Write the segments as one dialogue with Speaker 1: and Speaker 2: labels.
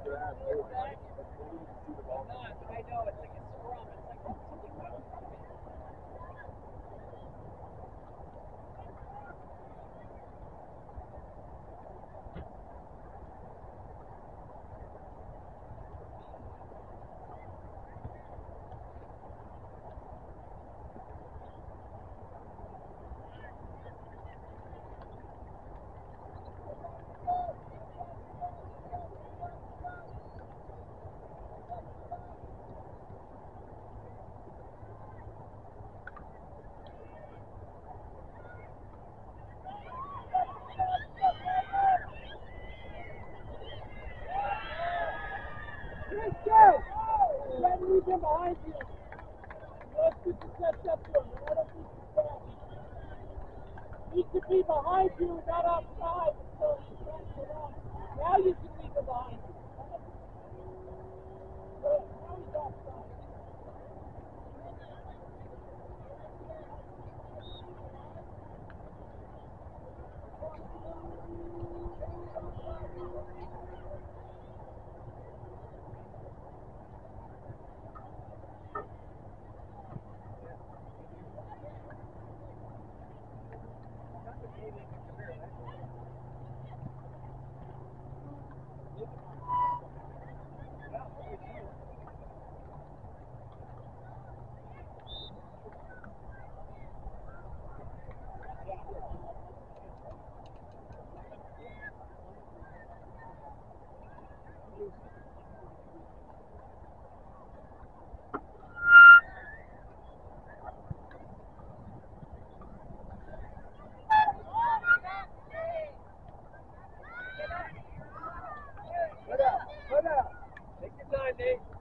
Speaker 1: I know, it's like a squirrel, it's like,
Speaker 2: something in front of. Take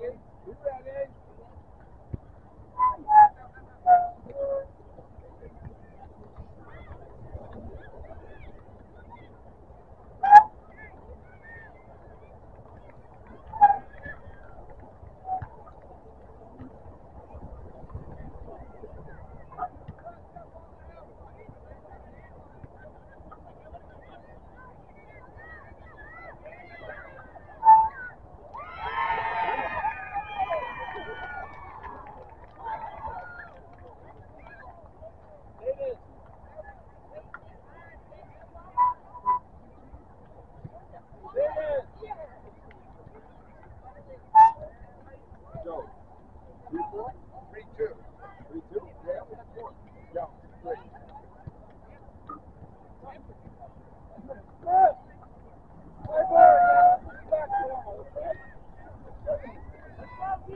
Speaker 2: You ready? You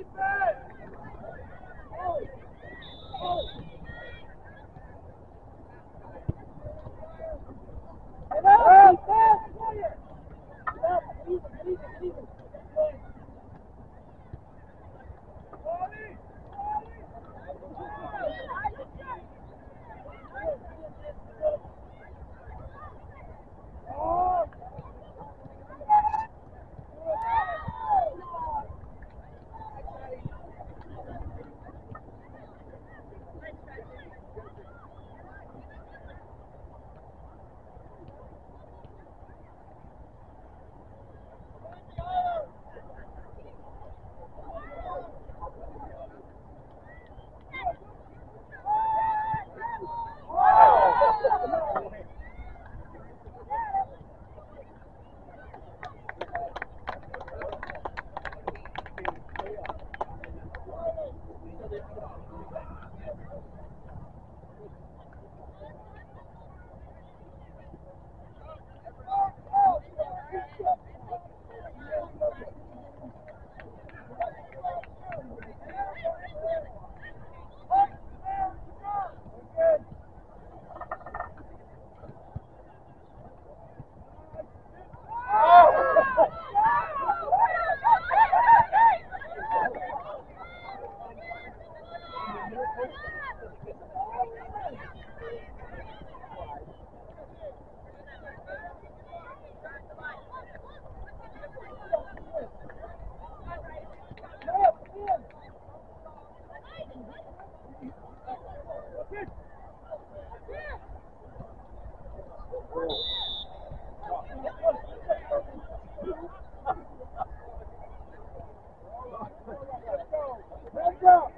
Speaker 1: Keep back! Brasil!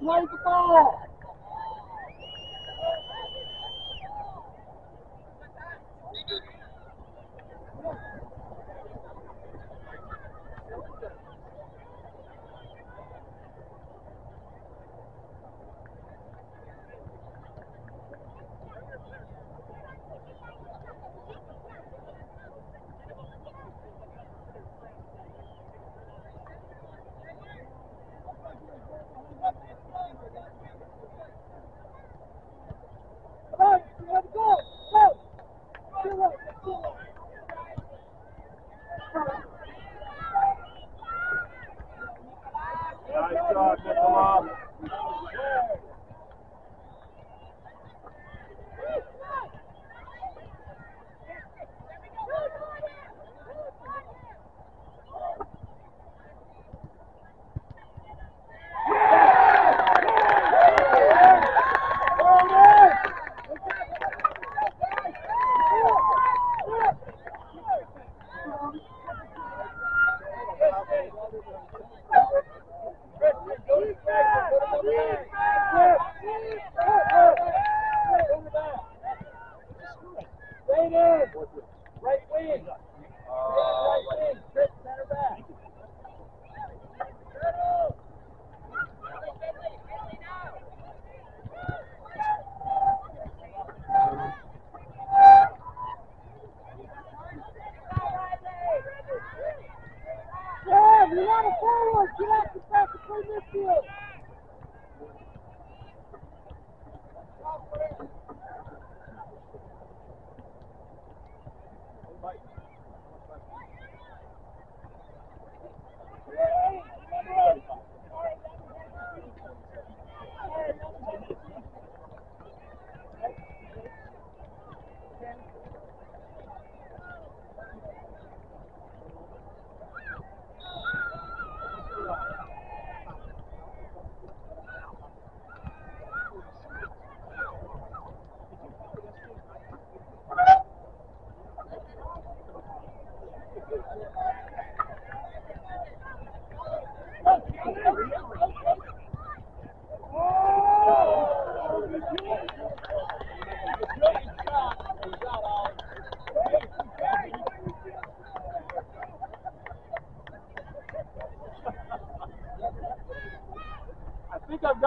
Speaker 1: Defender plays the ball.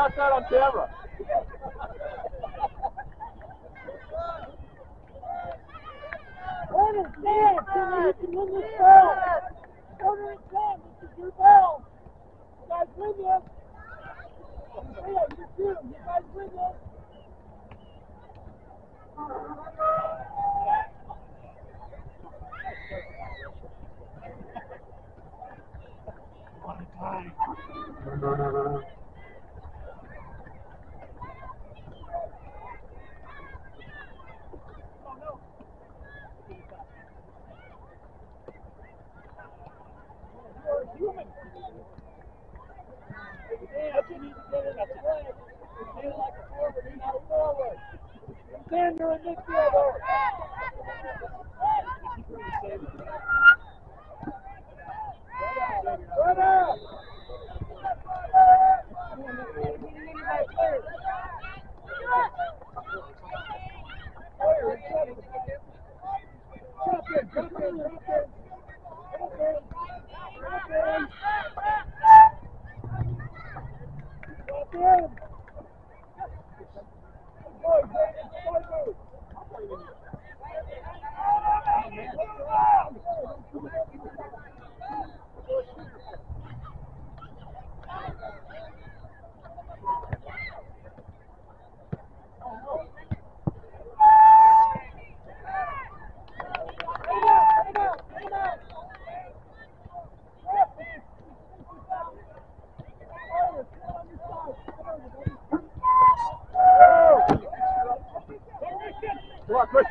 Speaker 3: Think I've got that on camera.
Speaker 1: Corner stand, Timmy. You can win this ball. Corner and stand. This is your ball. You guys win this. Yeah, you do. You guys win this. You're a human. Stand, you need to get in the play. Stand like a forward, you're not a forward. Stand, you're a midfielder. Run out. Drop in, drop in, drop in. Drop in. Drop in. Drop in. Boy, boy, boy, move.
Speaker 3: Come